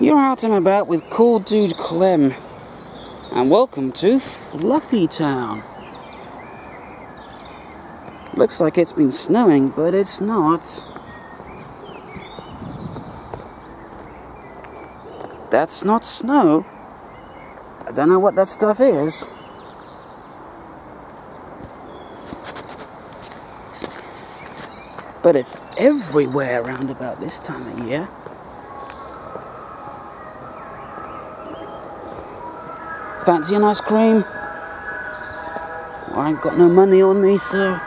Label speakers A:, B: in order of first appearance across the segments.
A: You're out and about with Cool Dude Clem, and welcome to Fluffy Town. Looks like it's been snowing, but it's not. That's not snow. I don't know what that stuff is. But it's everywhere around about this time of year. Fancy an ice cream? I ain't got no money on me, so.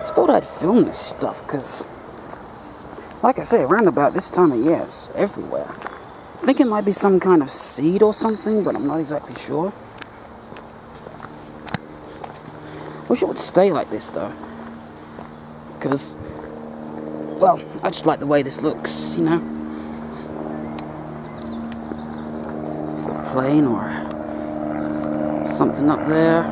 A: Just thought I'd film this stuff, because, like I say, around about this time of year, it's everywhere. I think it might be some kind of seed or something, but I'm not exactly sure. Wish it would stay like this, though. Because, well, I just like the way this looks, you know? Or something up there.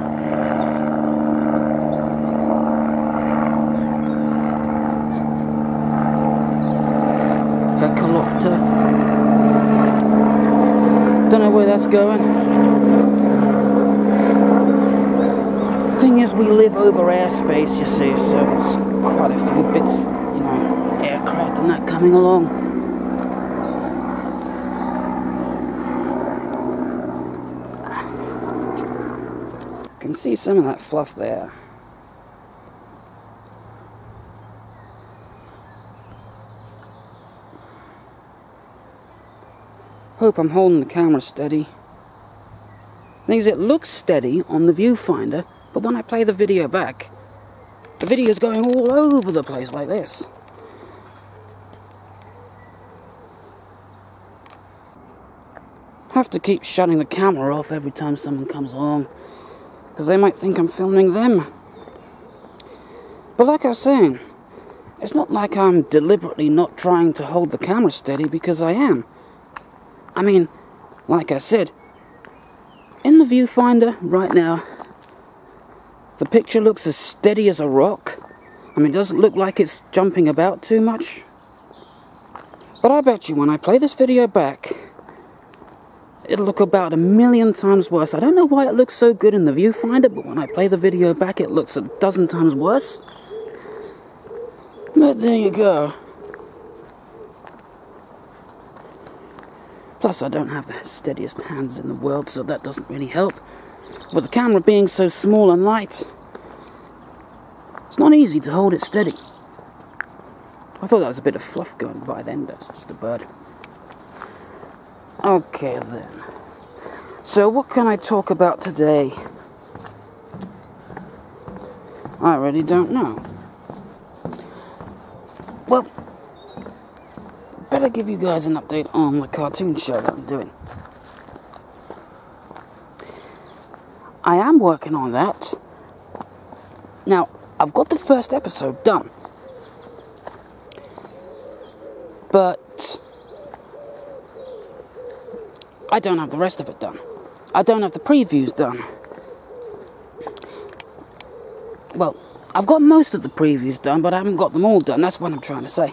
A: Helicopter. Don't know where that's going. Thing is, we live over airspace, you see, so there's quite a few bits, you know, aircraft and that coming along. See some of that fluff there. Hope I'm holding the camera steady. Thing is, it looks steady on the viewfinder, but when I play the video back, the video is going all over the place like this. Have to keep shutting the camera off every time someone comes along because they might think I'm filming them. But like I was saying, it's not like I'm deliberately not trying to hold the camera steady because I am. I mean, like I said, in the viewfinder right now, the picture looks as steady as a rock. I mean, it doesn't look like it's jumping about too much. But I bet you when I play this video back, it'll look about a million times worse. I don't know why it looks so good in the viewfinder, but when I play the video back, it looks a dozen times worse. But there you go. Plus, I don't have the steadiest hands in the world, so that doesn't really help. With the camera being so small and light, it's not easy to hold it steady. I thought that was a bit of fluff going by then, that's just a bird. Okay then. So what can I talk about today? I really don't know. Well, better give you guys an update on the cartoon show that I'm doing. I am working on that. Now, I've got the first episode done. But I don't have the rest of it done. I don't have the previews done. Well, I've got most of the previews done, but I haven't got them all done. That's what I'm trying to say.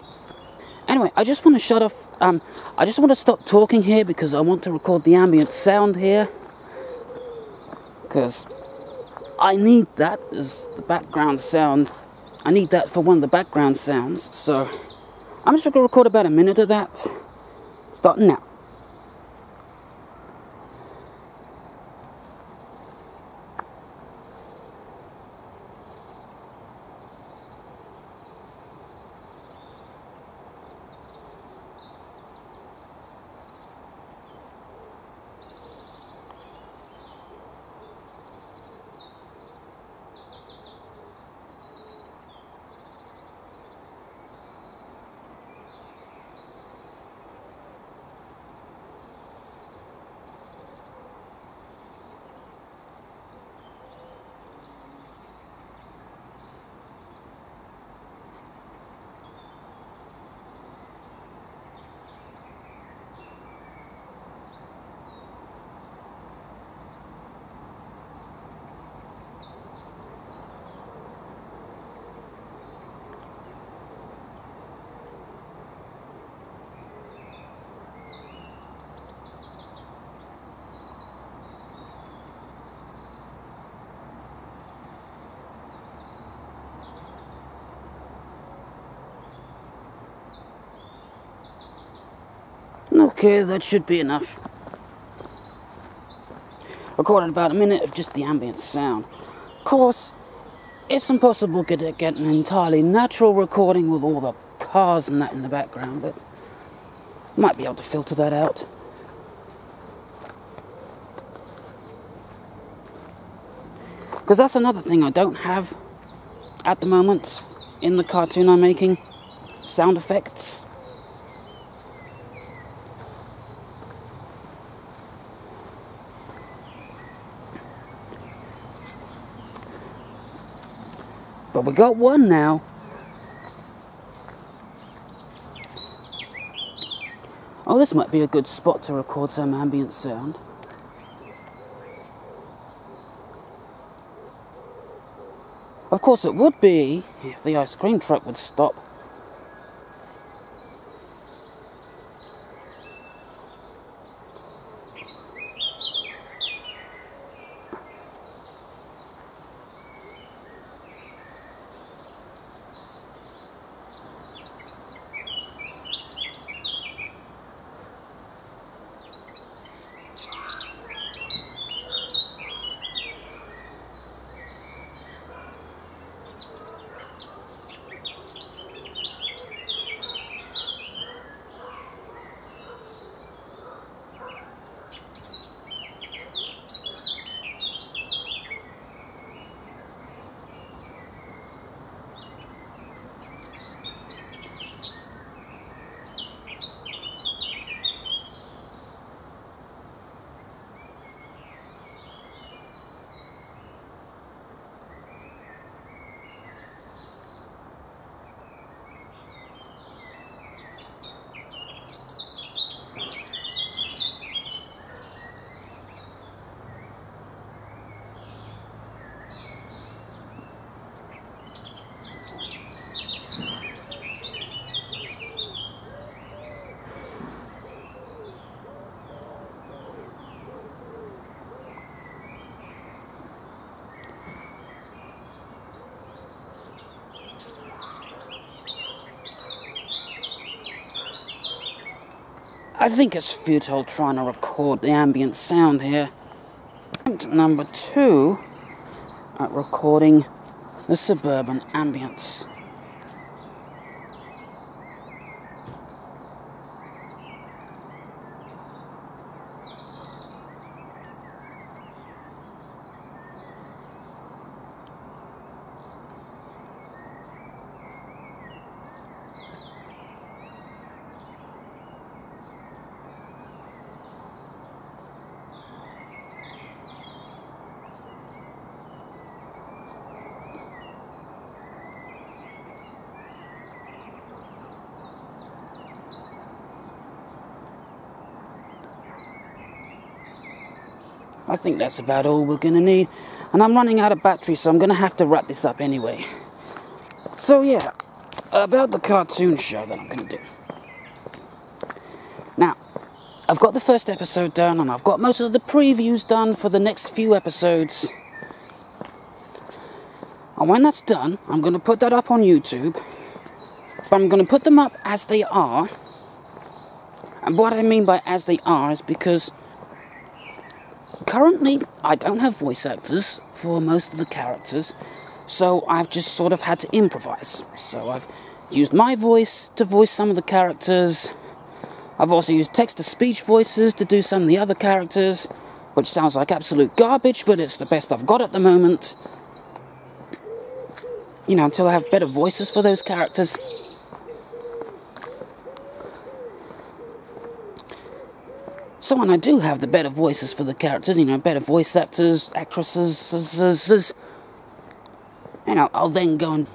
A: Anyway, I just want to shut off. Um, I just want to stop talking here because I want to record the ambient sound here. Because I need that as the background sound. I need that for one of the background sounds. So I'm just going to record about a minute of that. Starting now. Okay, that should be enough. Recorded about a minute of just the ambient sound. Of course, it's impossible to get an entirely natural recording with all the cars and that in the background, but might be able to filter that out. Because that's another thing I don't have at the moment in the cartoon I'm making sound effects. But we got one now. Oh, this might be a good spot to record some ambient sound. Of course it would be if the ice cream truck would stop. I think it's futile trying to record the ambient sound here. Number two, at recording the suburban ambience. I think that's about all we're going to need. And I'm running out of battery, so I'm going to have to wrap this up anyway. So yeah, about the cartoon show that I'm going to do. Now, I've got the first episode done, and I've got most of the previews done for the next few episodes. And when that's done, I'm going to put that up on YouTube. But I'm going to put them up as they are. And what I mean by as they are is because currently, I don't have voice actors for most of the characters, so I've just sort of had to improvise. So I've used my voice to voice some of the characters. I've also used text to speech voices to do some of the other characters, which sounds like absolute garbage, but it's the best I've got at the moment. You know, until I have better voices for those characters. So when I do have the better voices for the characters, you know, better voice actors, actresses, you know, I'll then go and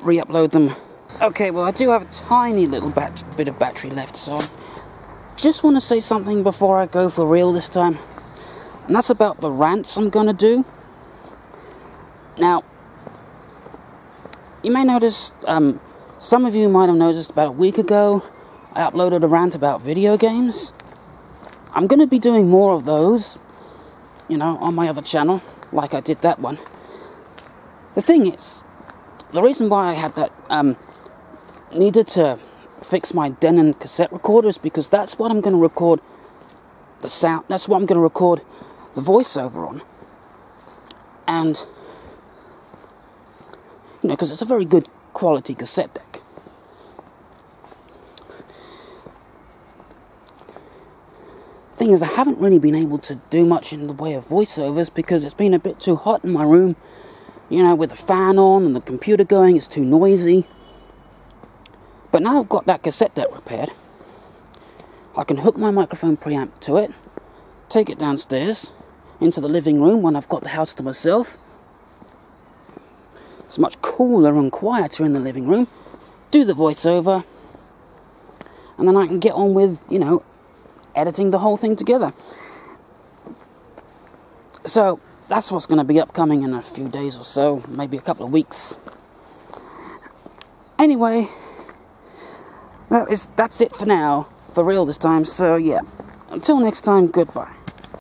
A: re-upload them. Okay, well I do have a tiny little bit of battery left, so I just want to say something before I go for real this time. And that's about the rants I'm going to do. Now, you may notice, um, some of you might have noticed about a week ago, I uploaded a rant about video games. I'm going to be doing more of those, you know, on my other channel, like I did that one. The thing is, the reason why I had that, um, needed to fix my Denon cassette recorders because that's what I'm going to record the sound. That's what I'm going to record the voiceover on. And you know, because it's a very good quality cassette deck. Thing is, I haven't really been able to do much in the way of voiceovers because it's been a bit too hot in my room. You know, with the fan on and the computer going, it's too noisy. But now I've got that cassette deck repaired, I can hook my microphone preamp to it, take it downstairs into the living room when I've got the house to myself. It's much cooler and quieter in the living room. Do the voiceover, and then I can get on with, you know, editing the whole thing together. So that's what's going to be upcoming in a few days or so, maybe a couple of weeks. Anyway, that is that's it for now, for real this time. So yeah, until next time, goodbye.